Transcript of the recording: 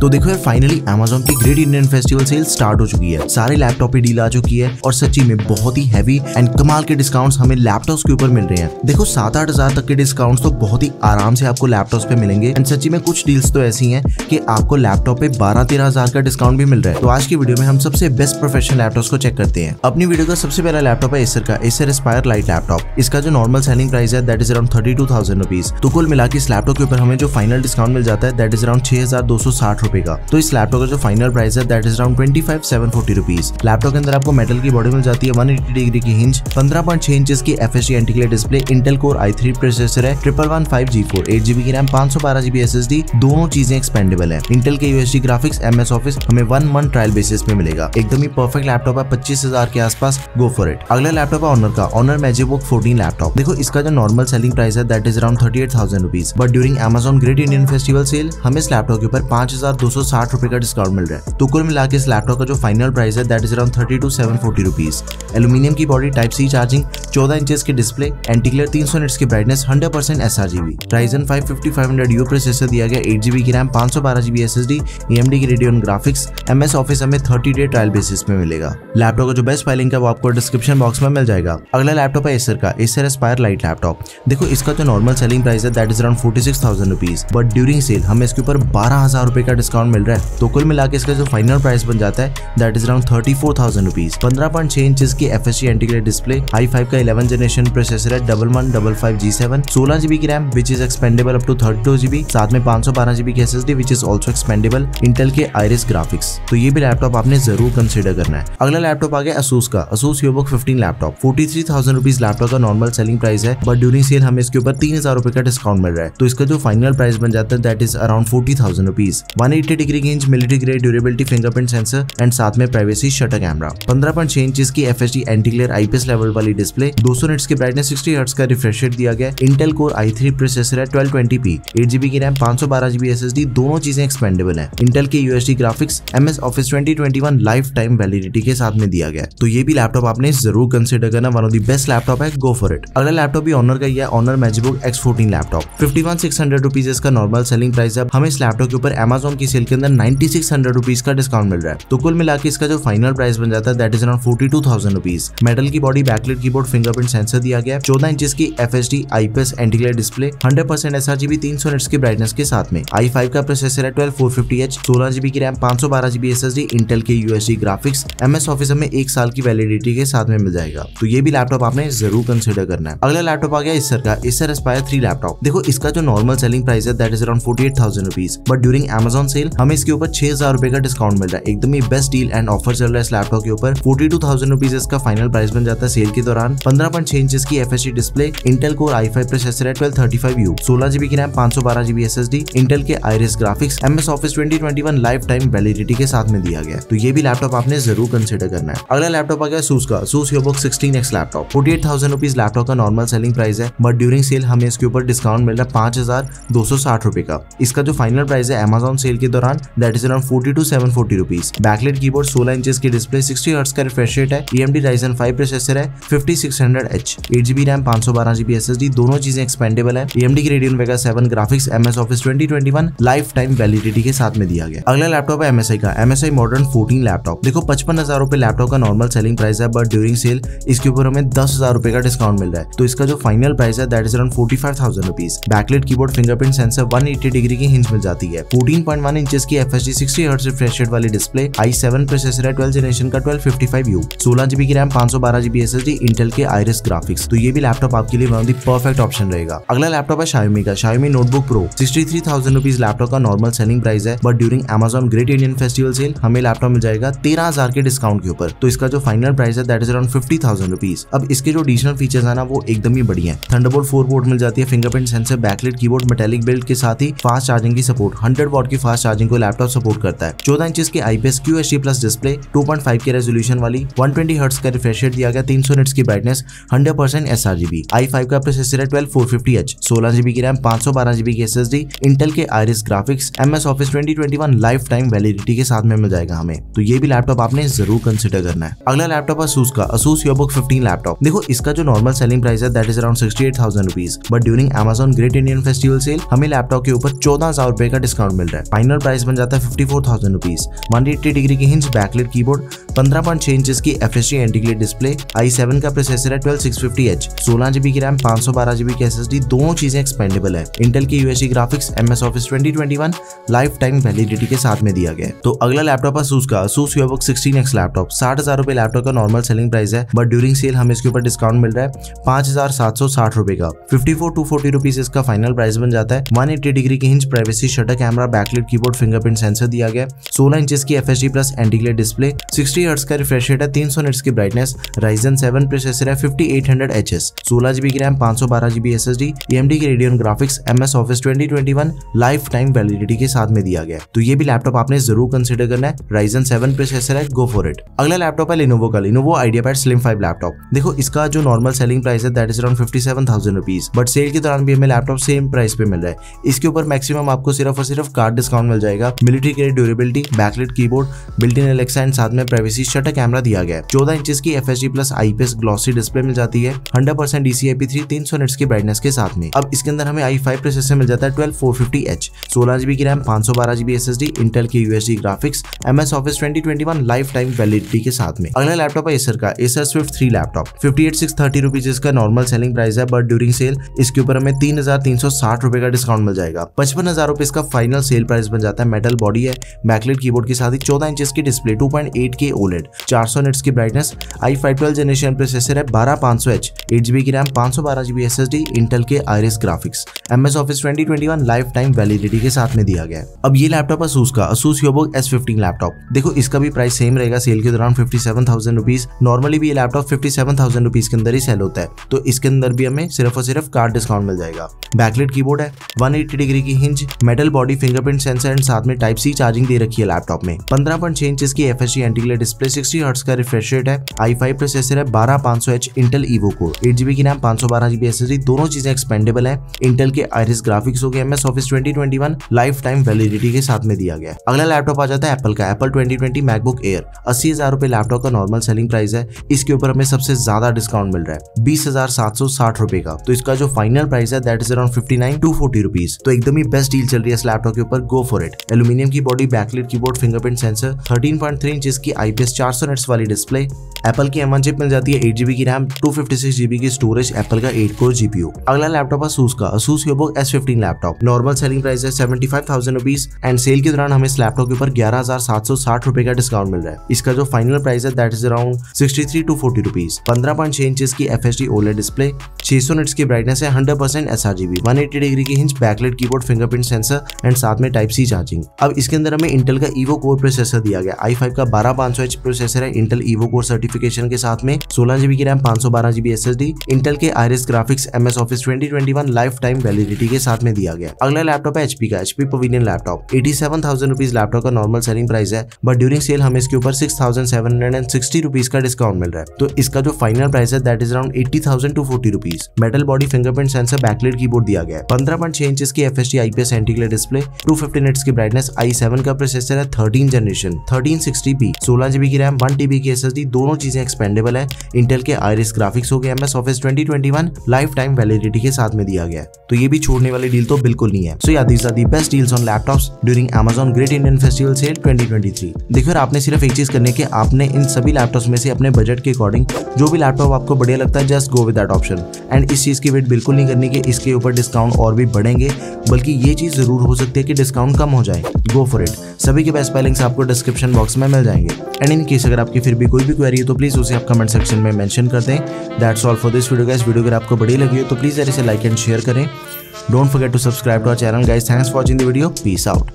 तो देखो यार फाइनली अमेजोन की great Indian festival sale start हो चुकी है। सारे लैपटॉप पे डील आ चुकी है और सच्ची में बहुत ही हैवी एंड कमाल के डिस्काउंट्स हमें लैपटॉप्स के ऊपर मिल रहे हैं। देखो सात आठ हज़ार तक के डिस्काउंट्स तो बहुत ही आराम से आपको लैपटॉप पे मिलेंगे एंड सच्ची में कुछ डील्स तो ऐसी है की आपको लैपटॉप पे बारह तेरह हज़ार का डिस्काउंट भी मिल रहा है। तो आज की वीडियो में हम सबसे बेस्ट प्रोफेशनल लैपटॉप को चेक करते हैं। अपनी वीडियो का सबसे पहला लैपटॉप है एसर का एसर एस्पायर लाइट लैपटॉप इसका जो नॉर्मल सेलिंग प्राइस है that is around thirty two thousand rupees तो कुल मिला के इस लैपटॉप के ऊपर हमें जो फाइनल डिस्काउंट मिल जाता है दैट इज़ अराउंड छह हज़ार दो सौ साठ रुपए का तो इस लैपटॉप का जो फाइनल प्राइस है that is around twenty five seven forty rupees laptop के अंदर आपको मेटल की बॉडी मिल जाती है वन एटी डिग्री की हिंज पंद्रह पॉइंट छह इंच की F S antiglare display Intel core I three processor है triple one five G four eight GB की रैम पाँच सौ बारह जीबी एस एस डी दोनों चीज़ें एक्सपेंडेबल है। इंटेल के USD graphics M S office हमें वन मंथ ट्रायल बेसिस पे मिलेगा। एकदम ही परफेक्ट लैपटॉप है, पच्चीस हज़ार के आसपास गो फॉर इट अगला लैपटॉप है ऑनर का Honor MagicBook fourteen laptop देखो, इसका जो नॉर्मल सेलिंग प्राइस है that is around thirty eight thousand rupees but during Amazon great Indian festival sale हमें इस लैपटॉप के ऊपर पाँच हज़ार दो सौ का डिस्काउंट मिल रहा है। तो कुल मिला के इस लैपटॉप का जो फाइनल प्राइस है that is around thirty two seven forty rupees aluminium की बॉडी टाइप सी चार्जिंग चौदह इंचेस की डिस्प्ले एंटीक्लियर तीन सौ की brightness hundred percent S R GB Ryzen five fifty five hundred U processor दिया गया eight GB की RAM पाँच सौ बारह GB S S D AMD की Radeon graphics M S office हमें थर्टी डे ट्रायल बेसिस में मिलेगा। लैपटॉप का जो बेस्ट फाइलिंग है, वो आपको डिस्क्रिप्शन बॉक्स में मिल जाएगा। अगला लैपटॉप है एसर का एसर एस्पायर लाइट लैपटॉप देखो, इसका जो नॉर्मल सेलिंग प्राइस है that is around forty six thousand rupees but during sale हमें इसके ऊपर बारह हज़ार रुपए का डिस्काउंट मिल रहा है। तो कुल मिला इसका जो फाइनल प्राइस बन जाता है that is around thirty four thousand rupees पंद्रह पॉइंट छह इंच की F S antiglare display I five का इलेवन जनरेशन प्रोसेसर है double one double five G seven सोलह जीबी की RAM which is expandable up thirty two GB साथ में पाँच सौ बारह जीबी की S S D which is also expandable Intel के आयरिस ग्राफिक्स तो ये भी लैपटॉप आपने ज़रूर कंसिडर करना है। अगला लैपटॉप आ गया असूस का। Asus Vivobook fifteen laptop forty three thousand rupees laptop का नॉर्मल सेलिंग प्राइस है बट ड्यूरिंग सेल हमें इसके ऊपर तीन हज़ार रुपए का डिस्काउंट मिल रहा है। तो इसका जो फाइनल प्राइस बन जाता है that is around forty thousand rupees one eighty degree की inch military grade durability fingerprint sensor and साथ में प्राइवेसी शटर कैमरा पंद्रह पॉइंट छह इंच की F S D antiglare IPS level वाली डिस्प्ले दो सौ निट्स की ब्राइटनेस सिक्सटी हर्ट्स का रिफ्रेश रेट दिया गया Intel core I three processor है twelve twenty P eight GB की रैम पाँच सौ बारह जीबी एस एस डी दोनों चीज़ें एक्सपेंडेबल है। इंटेल के USD graphics M S office twenty twenty one lifetime validity के साथ में दिया गया तो ये भी लैपटॉप आपने ज़रूर कंसिडर करना one of the best laptop है गो फॉर इट अगला लैपटॉप भी ऑनर का ही है Honor MagicBook X fourteen laptop fifty one six hundred rupees इसका नॉर्मल सेलिंग प्राइस है। हमें इस लैपटॉप के ऊपर अमेजोन की सेल के अंदर नाइन्टी सिक्स हंड्रेड रुपीज़ का डिस्काउंट मिल रहा है। तो कुल मिला के इसका जो फाइनल प्राइस बन जाता है around forty two thousand rupees metal की body backlit keyboard fingerprint sensor दिया गया चौदह इंच की F S D IPS antiglare display hundred percent S R GB तीन सौ निट्स की ब्राइटनेस के साथ में। आई फाइव का प्रोसेसर है ट्वेल्व फोर फिफ्टी एच सोलह जीबी की रैम पाँच सौ बारह GB S S D Intel के USD graphics M S office में एक साल की वैलिडिटी के साथ में मिल जाएगा। तो ये भी लैपटॉप आपने ज़रूर कंसिडर करना है। अगला लैपटॉप आ गया इसर का इसर एस्पायर थ्री लैपटॉप देखो, इसका जो नॉर्मल सेलिंग प्राइस है that is around forty eight thousand rupees but during Amazon sale हमें इसके ऊपर छह हज़ार रुपए का डिस्काउंट मिल रहा है। एकदम ही बेस्ट डील एंड ऑफ़र चल रहा है इस लैपटॉप के ऊपर। फोर्टी टू थाउज़ेंड रुपीज़ इसका फाइनल प्राइस बन जाता है सेल के दौरान। पंद्रह पॉइंट छह इंच की F S display Intel core I five processor है ट्वेल्व थर्टी फाइव यू सोलह जीबी की रैम पाँच सौ बारह GB S S D Intel के Iris graphics M S office twenty twenty one lifetime validity के साथ में दिया गया तो ये भी लैपटॉप आपने ज़रूर कंसिडर करना है। अगला लैपटॉप आ गया सूस का Asus Vivobook sixteen X laptop forty eight thousand rupees laptop का नॉर्मल सेलिंग प्राइस है बट ड्यूरिंग सेल हमें इसके ऊपर डिस्काउंट मिल रहा है पाँच हज़ार दो सौ साठ रुपए का। इसका जो फाइनल प्राइस है अमेजोन सेल के दौरान that is around forty two seven forty rupees backlit keyboard सोलह इंचेस की डिस्प्ले सिक्सटी हर्ट्स का रिफ्रेश रेट है. ईएमडी राइजन फाइव प्रोसेसर है fifty six hundred H eight GB RAM पाँच सौ बारह जीबी एस एस डी दोनों चीज़ें एक्सपेंडेबल है. ईएमडी की Radeon Vega seven graphics M S office twenty twenty one lifetime validity के साथ में दिया गया. अगला लैपटॉप है एमएसआई का. एमएसआई मॉडर्न फोर्टीन लैपटॉप देखो, पचपन हज़ार रुपए लैपटॉप का नॉर्मल सेलिंग प्राइस है बट ड्यूरिंग सेल इसके ऊपर हमें दस हज़ार रुपए का डिस्काउंट मिल रहा है. तो इसका जो फाइनल प्राइस है that is around forty five thousand rupees backlit keyboard fingerprint sensor one eighty degree की हिंज मिल जाती है. फोर्टीन पॉइंट वन इंचेस की F S D sixty hertz refresh वाली डिस्प्ले आई सेवन प्रोसेसर है ट्वेल्व जनरेशन का twelve fifty five U सोलह GB की रैम पाँच सौ बारह GB S S D Intel के आयरिस ग्राफिक्स तो ये भी लैपटॉप आपके लिए one of the perfect option रहेगा। अगला लैपटॉप है शायोमी का Xiaomi notebook pro sixty three thousand rupees laptop का नॉर्मल सेलिंग प्राइस है but during Amazon great Indian festival sale हमें लैपटॉप मिल जाएगा तेरह हज़ार के डिस्काउंट के ऊपर। तो इसका जो फाइनल प्राइस है that is around fifty thousand rupees अब इसके जो एडिशनल फीचर्स है ना, वो एकदम ही बढ़िया है। थंडरबोल्ट फोर पोर्ट मिल जाती है fingerprint sensor backlit keyboard metallic build के साथ ही फास्ट चार्जिंग की सपोर्ट हंड्रेड वॉट की फास्ट चार्जिंग को लैपटॉप सपोर्ट करता है। चौदह इंच की IPS Q H plus display two K resolution वाली वन ट्वेंटी का रिफ्रेश दिया गया तीन सौ की brightness hundred percent S R GB I five का प्रोसेसर है ट्वेल्व फोर फिफ्टी एच सोलह जीबी की रैम पाँच सौ बारह जीबी की एस एस डी इंटेल के Iris graphics M S office twenty twenty one lifetime validity के साथ में मिल जाएगा हमें। तो ये भी लैपटॉप आपने ज़रूर कंसिडर करना है। अगला लैपटॉप असूस का असूस योबुक फिफ्टीन लैपटॉप देखो, इसका जो नॉर्मल सेलिंग प्राइस है that is around sixty eight thousand rupees but during Amazon great Indian festival sale हमें लैपटॉप के ऊपर चौदह हज़ार रुपए का डिस्काउंट मिल रहा है। फाइनल प्राइस बन जाता है fifty four thousand rupees one eighty degree की हिंज बैकलेट कीबोर्ड पंद्रह पॉइंट छह इंच की F S antiglare display I seven का प्रोसेसर है ट्वेल्व सिक्स फिफ्टी एच सोलह जीबी की रैम पाँच सौ बारह जीबी की एस एस डी दोनों चीज़ें एक्सपेंडेबल है। इंटेल की UHD graphics M S Office twenty twenty one lifetime validity के साथ में दिया गया तो अगला लैपटॉप असूस का Asus Vivobook sixteen X laptop साठ हज़ार रुपए लैपटॉप का नॉर्मल सेलिंग प्राइस है बट ड्यूरिंग सेल हमें इसके ऊपर डिस्काउंट मिल रहा है पाँच हज़ार सात सौ साठ रुपए का। Fifty four two forty rupees इसका फाइनल प्राइस बन जाता है। वन एट्टी डिग्री की hinge privacy shutter camera backlit keyboard fingerprint sensor दिया गया सोलह इंच की F plus antiglare display sixty hertz का रिफ्रेश रेट है, तीन सौ की ब्राइटनेस राइजन सेवन प्रोसेसर है fifty eight hundred H S सोलह जीबी की रैम पाँच सौ बारह GB S S D M D के Radeon graphics M S office twenty twenty one life time validity के साथ में दिया गया तो ये भी लैपटॉप आपने ज़रूर कंसिडर करना है राइजन सेवन प्रोसेसर है गो फॉर इट अगला लैपटॉप है लिनोवो का Lenovo IdeaPad slim five laptop देखो, इसका जो नॉर्मल सेलिंग प्राइस है that is around fifty seven thousand rupees but sale के दौरान भी हमें लैपटॉप सेम प्राइस पे मिल रहा है। इसके ऊपर मैक्सिमम आपको सिर्फ़ और सिर्फ़ कार्ड डिस्काउंट मिल जाएगा। Military grade durability backlit keyboard built in Alexa and साथ में प्राइवेसी शटर कैमरा दिया गया चौदह इंच की F plus IPS glossy display मिल जाती है। हंड्रेड परसेंट डीसीआईपी थ्री तीन सौ की ब्राइटनेस के साथ में। अब इसके अंदर हमें आई फाइव प्रोसेसर मिल जाता है ट्वेल्व फोर फिफ्टी एच सोलह जीबी की रैम पाँच सौ बारह GB S S D Intel की UHD graphics M S office twenty twenty one life time validity के साथ में। अगला लैपटॉप है एसर का Acer Swift three laptop fifty eight six thirty rupees इसका नॉर्मल सेलिंग प्राइस है बट ड्यूरिंग सेल इसके ऊपर हमें तीन हज़ार तीन सौ साठ रुपए का डिस्काउंट मिल जाएगा। पचपन हज़ार रुपए इसका फाइनल सेल प्राइस बन जाता है मेटल बॉडी है बैकलेट कीबोर्ड के साथ ही चौदह इंच की display two point eight K OLED चार सौ की brightness i five twelve generation processor है, बारह पाँच सौ एच एट जीबी की रैम पाँच सौ बारह GB S S D Intel के Iris graphics M S Office twenty twenty one lifetime validity के साथ में दिया गया अब ये लैपटॉप असूस का Asus Vivobook S fifteen laptop देखो इसका भी प्राइस सेम रहेगा सेल के दौरान fifty seven thousand rupees normally भी ये laptop fifty seven thousand rupees के अंदर ही सेल होता है तो इसके अंदर भी हमें सिर्फ़ और सिर्फ़ कार्ड डिस्काउंट मिल जाएगा। बैकलेट कीबोर्ड है वन एट्टी डिग्री की hinge metal body fingerprint sensor and साथ में टाइप सी चार्जिंग दे रखी है लैपटॉप में। पंद्रह पॉइंट छह इंच की F S antiglare display sixty hertz का रिफ्रेश रेट है। आई फाइव प्रोसेसर है, बारह पाँच सौ एच इंटेल ईवो को एट जीबी की रैम पाँच सौ बारह जीबी एस दोनों चीज़ें एक्सपेंडेबल है। इंटेल के आयरिस ग्राफिक्स हो गए M S office twenty twenty one life time validity के साथ में दिया गया अगला लैपटॉप आ जाता है एप्पल का Apple twenty twenty MacBook Air अस्सी हज़ार रुपए लैपटॉप का नॉर्मल सेलिंग प्राइस है। इसके ऊपर हमें सबसे ज़्यादा डिस्काउंट मिल रहा है, बीस हज़ार सात सौ साठ रुपए का। तो इसका जो फाइनल प्राइस है that is around fifty nine two forty rupees तो एकदम ही बेस्ट डील चल रही है इस लैपटॉप के ऊपर। गो फॉर इट एल्यूमिनियम की body backlit keyboard fingerprint sensor thirteen point three inch की आईपीएस चार सौ नेट्स वाली डिस्प्ले एप्पल की एम चिप मिल जाती है एट जीबी की RAM two fifty six GB की स्टोरेज एप्पल का एट कोर जीपीयू अगला लैपटॉप असूस का Asus Vivobook S fifteen laptop normal selling price है seventy five thousand rupees and sale के दौरान हमें इस लैपटॉप के ऊपर ग्यारह हज़ार सात सौ साठ रुपए का डिस्काउंट मिल रहा है। इसका जो फाइनल प्राइस है that is around sixty three two forty rupees पंद्रह पॉइंट छह इंच की F S D OLED display छह सौ निट्स की ब्राइटनेस है hundred percent S R GB one eighty degree की hinge backlit keyboard fingerprint sensor and साथ में टाइप सी चार्जिंग अब इसके अंदर हमें इंटेल का ईवो कोर प्रोसेसर दिया गया। आई फाइव का बारह पाँच सौ एच प्रोसेसर है। इंटेल ईवो कोर सर्टिफिकेशन के साथ में सोलह जीबी की रैम पाँच सौ बारह GB S S D Intel के Iris graphics M S office twenty twenty one life time validity के साथ में दिया गया। अगला लैपटॉप है एचपी का HP Pavilion laptop eighty seven thousand rupees laptop का नॉर्मल सेलिंग प्राइस है। बट ड्यूरिंग सेल हमें इसके ऊपर six thousand seven hundred and sixty rupees का डिस्काउंट मिल रहा है। तो इसका जो फाइनल प्राइस है that is around eighty thousand two forty rupees metal body fingerprint sensor backlit keyboard दिया गया है। पंद्रह पॉइंट छह इंच की F S T IPS antiglare display two fifty nits की ब्राइटनेस आई का प्रोसेसर है thirteen generation thirteen sixty P सोलह जीबी की रैम वन टीबी की एस एस डी दोनों चीज़ें एक्सपेंडेबल है। इंटेल के आयरिस ग्राफिक्स हो गए M S office twenty twenty one life time validity के साथ में दिया गया तो ये भी छोड़ने वाली डील तो बिल्कुल नहीं है। सो या these are the best deals on laptops during Amazon great Indian festival sale 2023 देखो आपने सिर्फ़ एक चीज़ करने के आपने इन सभी लैपटॉप्स में से अपने बजट के अकॉर्डिंग जो भी लैपटॉप आपको बढ़िया लगता है just go with that option and इस चीज़ की वेट बिल्कुल नहीं करनी कि इसके ऊपर डिस्काउंट और भी बढ़ेंगे, बल्कि ये चीज़ ज़रूर हो सकती है कि डिस्काउंट कम हो जाए गो फॉर इट सभी के बेस्ट स्पेलिंग्स आपको डिस्क्रिप्शन बॉक्स में मिल जाएँगे. एंड इन केस अगर आपकी फिर भी कोई भी क्वेरी है तो प्लीज़ उसे आप कमेंट सेक्शन में मेंशन कर दें. That's all for this video guys video अगर आपको बड़ी लगी हो तो प्लीज़ इसे लाइक एंड शेयर करें. Don't forget to subscribe to our channel guys thanks for watching the video peace out